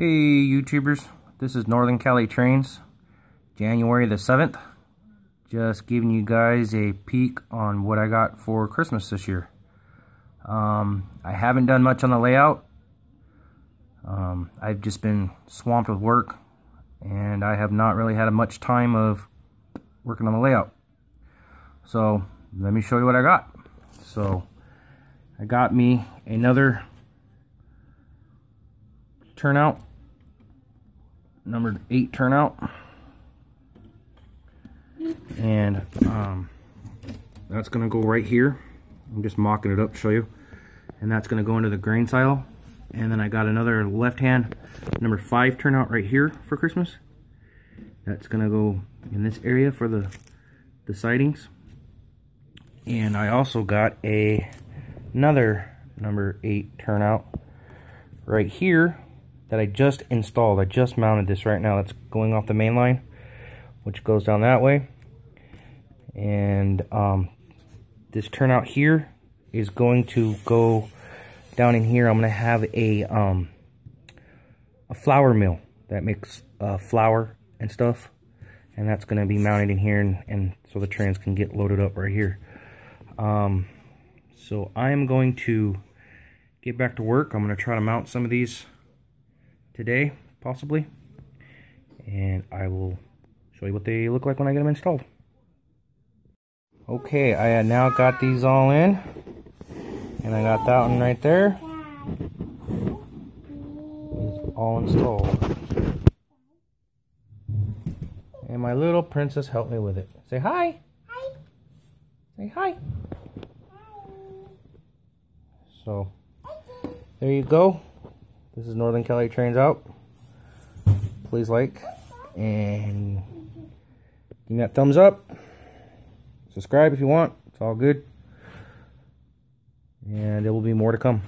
Hey YouTubers, this is Northern Cali Trains, January the 7th. Just giving you guys a peek on what I got for Christmas this year. Um, I haven't done much on the layout. Um, I've just been swamped with work and I have not really had much time of working on the layout. So let me show you what I got. So I got me another turnout number eight turnout. And um, that's going to go right here. I'm just mocking it up to show you. And that's going to go into the grain silo. And then I got another left hand number five turnout right here for Christmas. That's going to go in this area for the, the sidings. And I also got a another number eight turnout right here that I just installed. I just mounted this right now. That's going off the main line, which goes down that way. And um, this turnout here is going to go down in here. I'm going to have a um, a flour mill that makes uh, flour and stuff. And that's going to be mounted in here, and, and so the trains can get loaded up right here. Um, so I am going to get back to work. I'm going to try to mount some of these today, possibly. And I will show you what they look like when I get them installed. Okay, I now got these all in. And I got that one right there. It's all installed. And my little princess helped me with it. Say hi. Hi. Say hi. hi. So, there you go. This is Northern Cali Trains Out. Please like and give me that thumbs up. Subscribe if you want. It's all good. And there will be more to come.